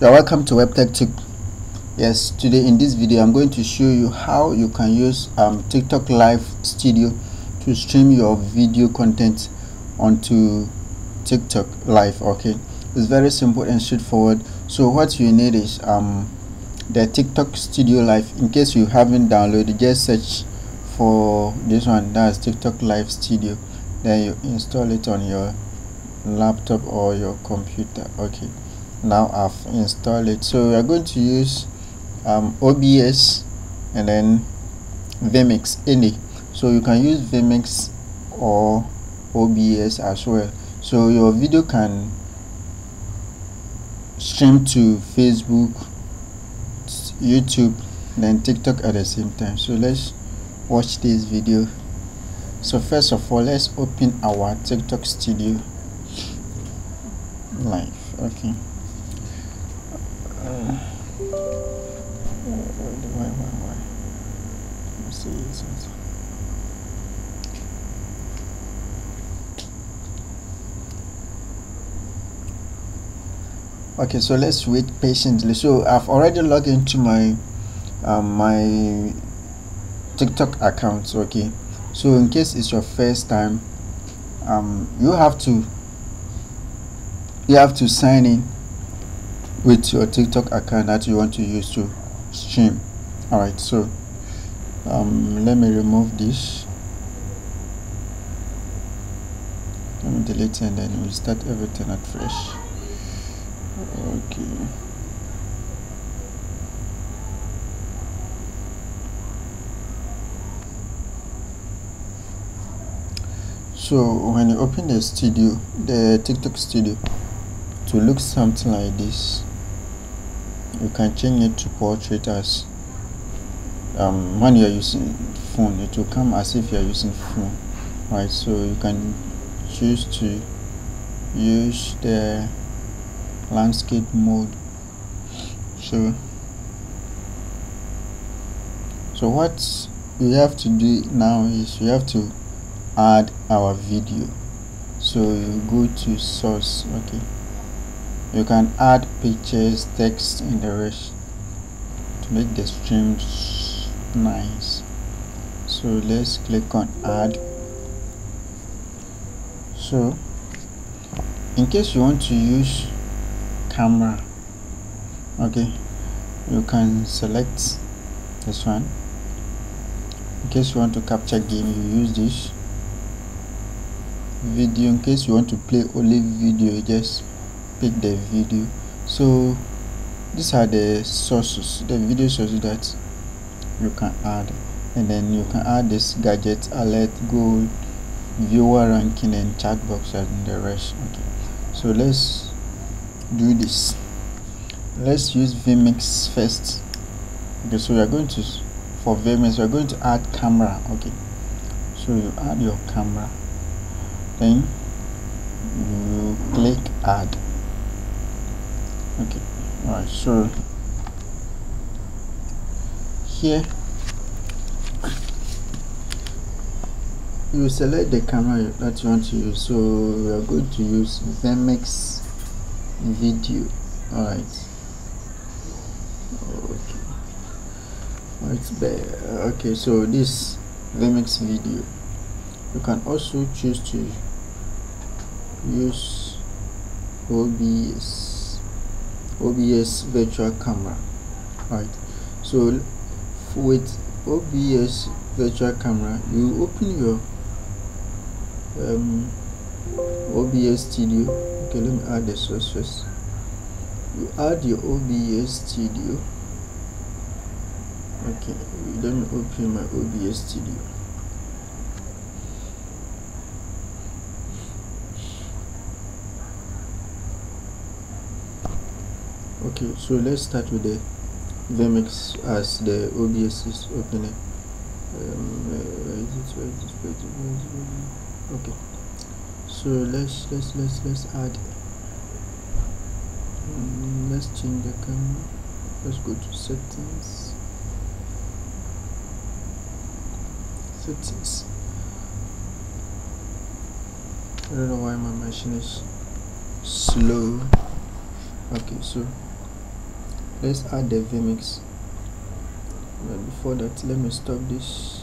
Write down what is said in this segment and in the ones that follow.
you're welcome to WebTech Tube yes today in this video i'm going to show you how you can use um, tiktok live studio to stream your video content onto tiktok live okay? It's very simple and straightforward. So what you need is um the tiktok studio live. In case you haven't downloaded just search for this one. That's tiktok live studio. Then you install it on your laptop or your computer okay now I've installed it. So we are going to use um, OBS and then vmix any so you can use vmix or OBS as well. So your video can stream to Facebook YouTube then TikTok at the same time. So let's watch this video. So first of all let's open our TikTok studio live. Okay okay so let's wait patiently. So i've already logged into my um, my tiktok account okay? So in case it's your first time um, you have to you have to sign in with your tiktok account that you want to use to stream. All right so um, let me remove this. Let me delete and then we'll start everything at fresh. Okay. So when you open the studio the tiktok studio to look something like this you can change it to portrait as um, when you are using phone it will come as if you are using phone right? So you can choose to use the landscape mode. So so what we have to do now is we have to add our video. So you go to source okay you can add pictures text and the rest to make the stream nice. So let's click on add. So in case you want to use camera okay you can select this one. In case you want to capture game you use this. Video in case you want to play only video just pick the video. So these are the sources the video sources that you can add. And then you can add this gadget alert gold viewer ranking and chat box and the rest. Okay. So let's do this. Let's use vmix first. Okay so we are going to for vmix we are going to add camera. Okay. So you add your camera. Then you click add okay. All right so here you select the camera that you want to use so we are going to use vmix video. All right okay. Right there okay so this vmix video. You can also choose to use obs obs virtual camera right? So with obs virtual camera you open your um, obs studio. Okay let me add the source first. You add your obs studio. Okay let me open my obs studio okay so let's start with the vmix as the obs is opening. Um, okay. So let's let's let's let's add. Um, let's change the camera. Let's go to settings. Settings. I don't know why my machine is slow. Okay so let's add the vmix. But before that let me stop this.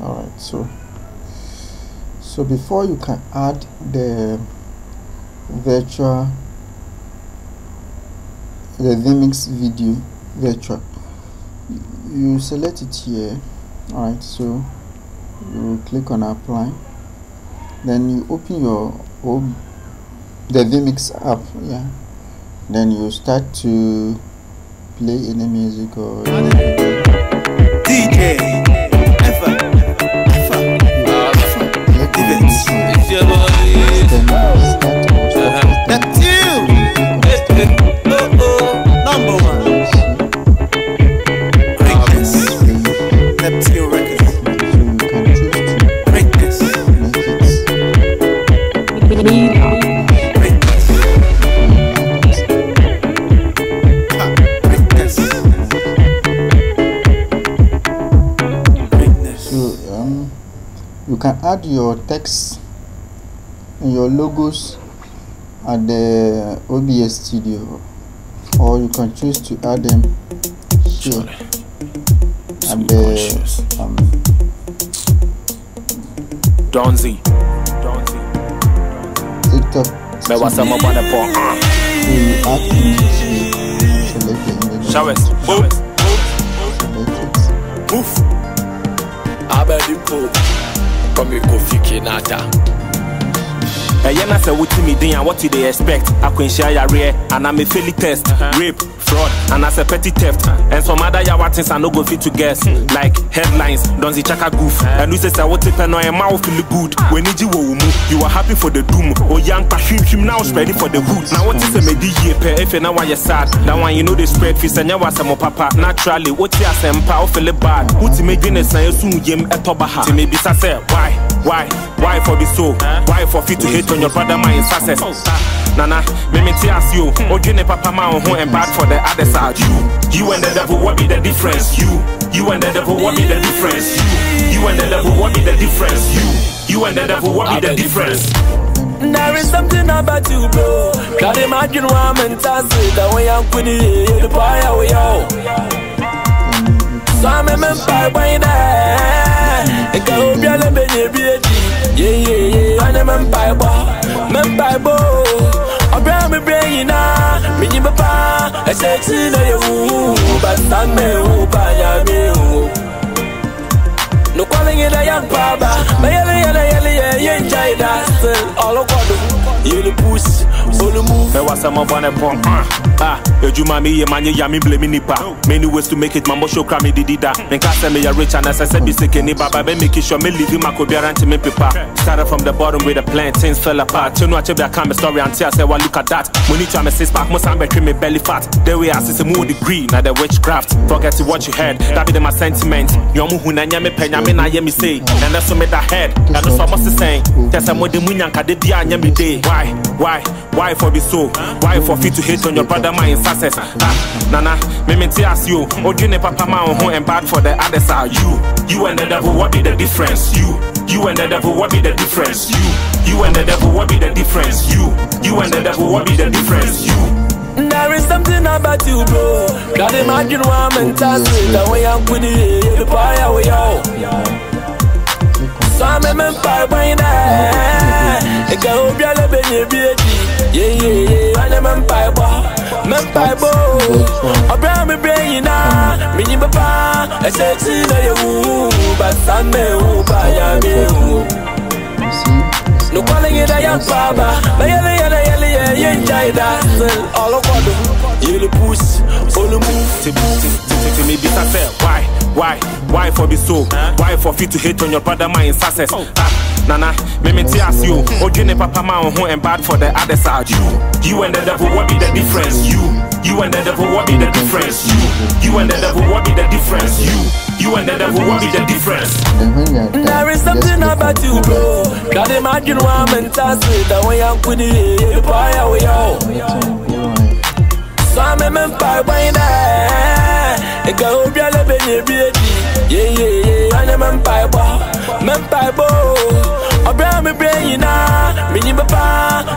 All right so so before you can add the virtual the vmix video virtual you select it here all right so you click on apply then you open your home the vmix app yeah then you start to play any music or DJ you can add your text and your logos at the OBS studio or you can choose to add them here at the um, Donzi TikTok Me was some up on the phone. so you add image here select the image Showers. Move. select it Move. Kɔmi kofi kinata ɛyɛ na sɛ wotumi din a what you dey expect? Akwanhyia yareɛ anaa mefeli test. Rape fraud anaasɛ petty theft. And some other yawa things i no go fit to guess. Like headlines donzi chaka goof. Ɛnu sɛ sɛ wote pɛ no ɛma wo feel good. W'ani gye wɔ wo mu you are happy for the doom. Oyankpa hwimhwim now spreading for the hood na wote sɛ medi yie pɛ efe na wayɛ sad. That one you know dey spread fi sɛ nyɛ wasɛm papa. Naturally wote asɛmpa wo feel bad. Wotumi dwene san esu yam ɛtɔ ba ha tumi bisa sɛ why why? Why for be so why for fit to hate on your brother man success? Ah, nana meme te ase o odwene papa ma ho and bad for the other side. You you and the devil what be the difference? You you and the devil what be the difference? You you and the devil what be the difference? You you and the devil what be the difference? There is something about you, bro. Can't imagine why I'm in Tassie. That way I'm quitting the fire we all. So I'm in my by there. It can be a little bit Yeah, yeah, yeah. I'm in my bar. Men Bible. Abraham brain na minyi papa I said to know you but stand me who by me No calling it a young baba My yelly yelly yelly yelly enjoy that still all of what you the push all the move Me was some up on a pump. Ah, ejuma me ye manye ya me blame nipa. Many ways to make it, mambo show cry me didi da. Men me ya rich and as I said be sick any baba be make sure me live my be me paper. Started from the bottom with the plan, things fell apart. You know I be a come story until I say well look at that. You try me six pack, must am between me belly fat. The way I see some more degree, now the witchcraft. Forget to what you heard, that be the my sentiment. Yomu hu na nyame penya me na ye me say. And that's what me that head. And that's what must saying. There's a more de munyanka de dia nyame day. Why? Why? Why for be so? Why for fit to hate on your brother in success? Ah, nana, me me te ask you. Odwene papa ma ho and bad for the other side. You, you and the devil, what be the difference? You, you and the devil, what be the difference? You, you and the devil, what be the difference? You, you and the devil, what be the difference? You. There is something about you, bro. Can't imagine why I'm in Tassie. That way I'm quitting the fire we all. So I'm in my by there. It can be a little bit Yeah, yeah, yeah. I'm in my bar. Men Bible. Abraham brain na. Mini papa. I said, see that you. But some me who buy a meal. you see No calling it a young baba. But yellow, yellow, yellow, yeah, yeah, enjoy that. Still all of what you the push, all the move. to, to, to, to me be say why? Why? Why for be so? Why for fit to hate on your brother in success ah nana me me te ask you odwene papa ma ho and bad for the other side you. You and the devil what be the difference you? You and the devil what be the difference you? You and the devil what be the difference you? You and the devil what be the difference? Then when you are done There is something about you, bro. Can't imagine why I'm in Tassie. That way I'm quitting the fire we all. Go So I'm in mempa boy na Ega obi ale benye biedi Yeah yeah yeah Anya mempa bo Mempa bo Obra me brain yina Mini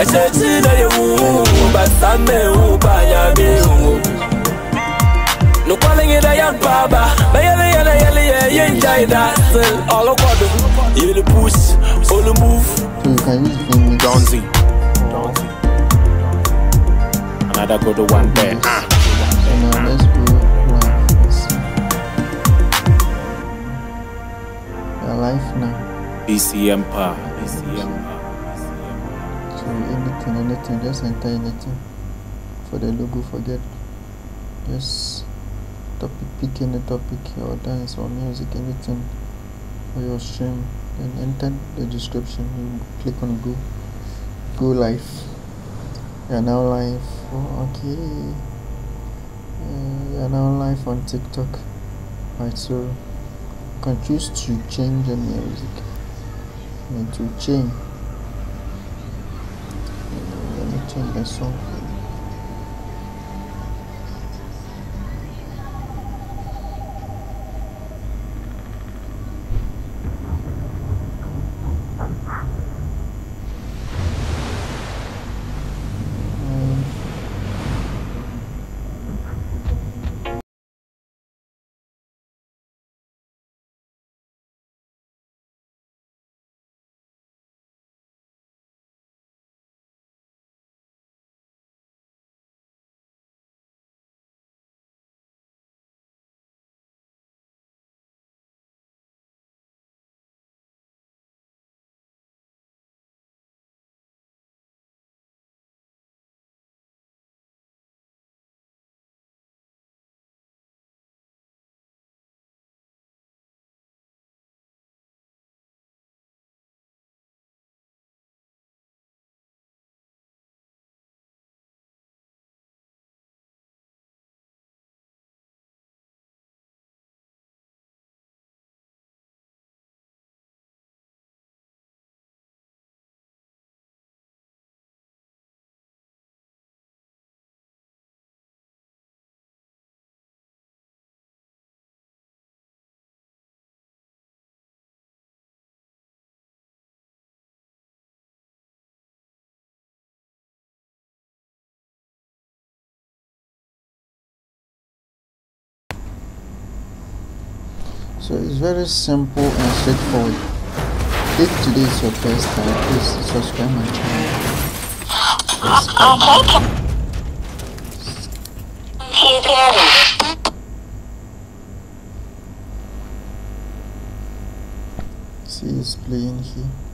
Eche chi na ye wu Basa me wu Banya me wu No calling it a young baba. But yele yele yele yele Yenjai that. Still all of what You push All the move. Mm-hmm. So you Ah. now let's go live. Let's see. We are live now. BCM pa. BCM pa. So anything, anything, just enter anything. For the logo, forget. Just topic, pick any topic or dance or music, anything for your stream. Then enter the description. You click on go, go live. We are now live. Oh, okay. Uh, are now live on TikTok. Right, so can choose to change the music and to change. Let me change the song. So it's very simple and straightforward. If today is your first time, please subscribe my channel. See it's playing here.